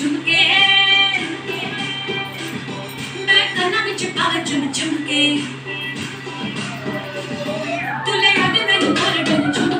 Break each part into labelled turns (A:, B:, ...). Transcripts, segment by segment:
A: झुमके मैं कन्ना बिच पावे झुम झुमके। तू ले आगे मैं बोल डन झुमके।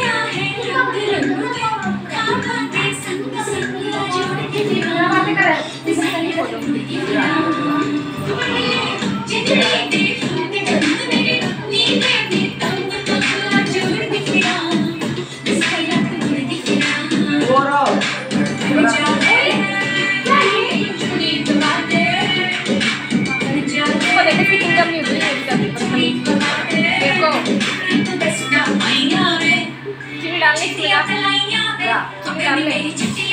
A: इसको डालने की डालने